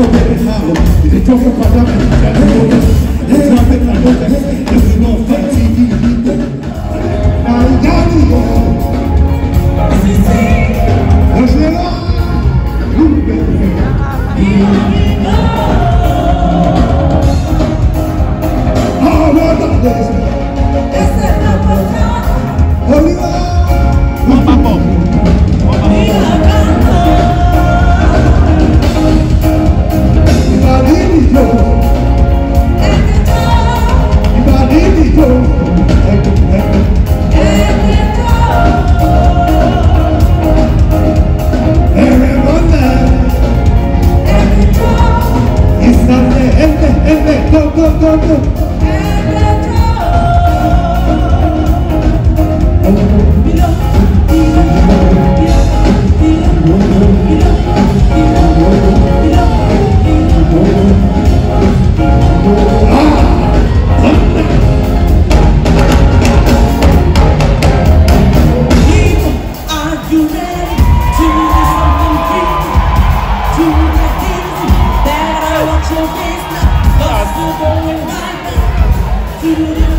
Dios, este, este, go, go, go, go. Below. Right now.